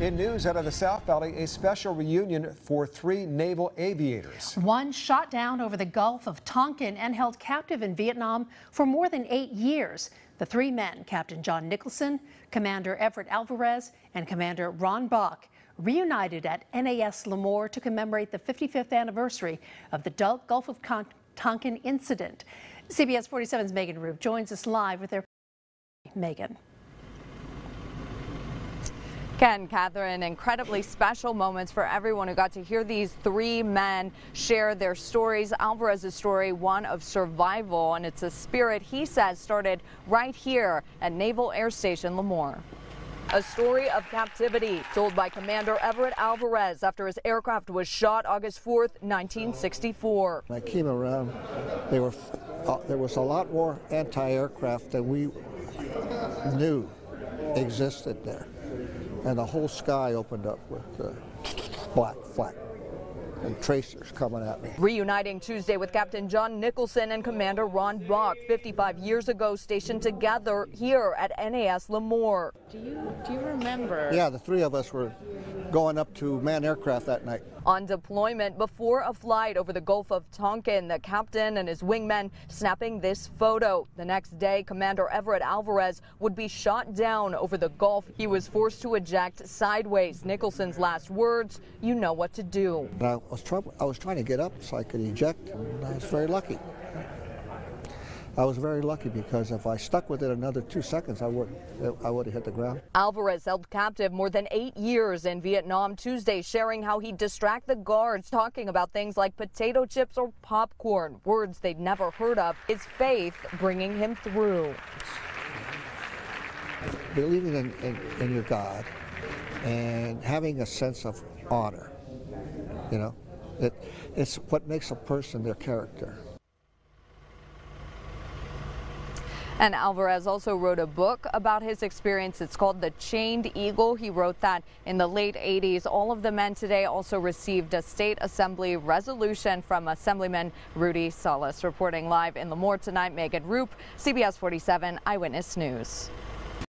In news out of the South Valley, a special reunion for three naval aviators. One shot down over the Gulf of Tonkin and held captive in Vietnam for more than eight years. The three men, Captain John Nicholson, Commander Everett Alvarez, and Commander Ron Bach, reunited at NAS Lemoore to commemorate the 55th anniversary of the Gulf of Tonkin incident. CBS 47's Megan Roop joins us live with their Megan. Ken, Catherine, incredibly special moments for everyone who got to hear these three men share their stories. Alvarez's story, one of survival, and it's a spirit he says started right here at Naval Air Station Lemoore. A story of captivity told by Commander Everett Alvarez after his aircraft was shot August 4th, 1964. When I came around, they were, uh, there was a lot more anti-aircraft than we knew existed there and the whole sky opened up with uh, black flak and tracers coming at me. Reuniting Tuesday with Captain John Nicholson and Commander Ron Bock, 55 years ago, stationed together here at NAS Lemoore. Do you do you remember? Yeah, the three of us were going up to man aircraft that night. On deployment before a flight over the Gulf of Tonkin, the captain and his wingmen snapping this photo. The next day, Commander Everett Alvarez would be shot down over the Gulf. He was forced to eject sideways. Nicholson's last words, you know what to do. I was, I was trying to get up so I could eject, and I was very lucky. I was very lucky because if I stuck with it another two seconds, I would I would have hit the ground. Alvarez held captive more than eight years in Vietnam Tuesday, sharing how he'd distract the guards, talking about things like potato chips or popcorn, words they'd never heard of. His faith bringing him through. Believing in, in, in your God and having a sense of honor, you know, it, it's what makes a person their character. And Alvarez also wrote a book about his experience. It's called The Chained Eagle. He wrote that in the late 80s. All of the men today also received a state assembly resolution from Assemblyman Rudy Salas. Reporting live in Lemoore tonight, Megan Roop, CBS 47 Eyewitness News.